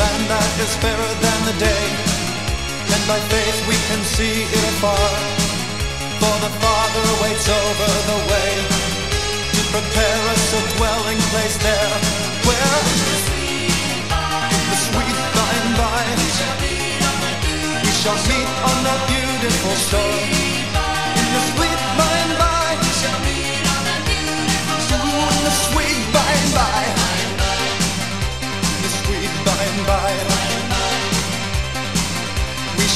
is fairer than the day, and by faith we can see it afar. For the Father waits over the way to prepare us a dwelling place there, where the sweet by and by we shall meet on that beautiful shore. In the sweet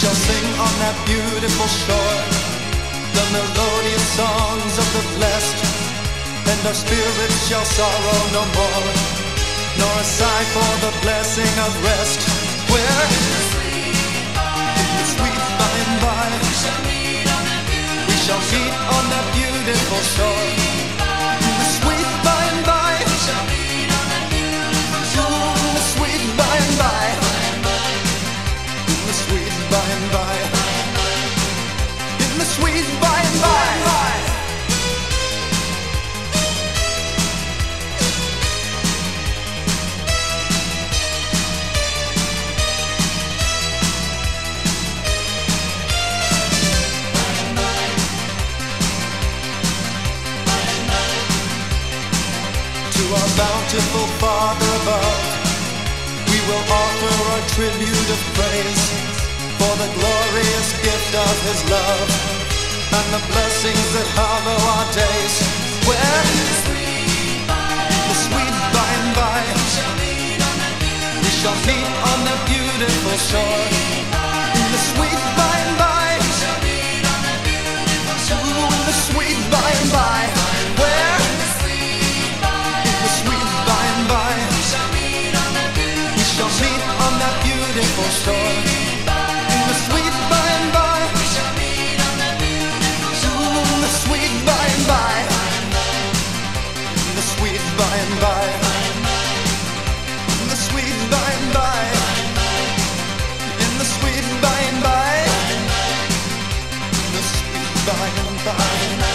shall sing on that beautiful shore the melodious songs of the blessed, and our spirits shall sorrow no more, nor a sigh for the blessing of rest. Sweet by and by. To our bountiful Father above, we will offer our tribute of praise for the glorious gift of His love shall meet on that beautiful shore. In the sweet by and by, ooh, in the sweet by and by, where in the sweet by and by we shall meet on that beautiful shore. By and by.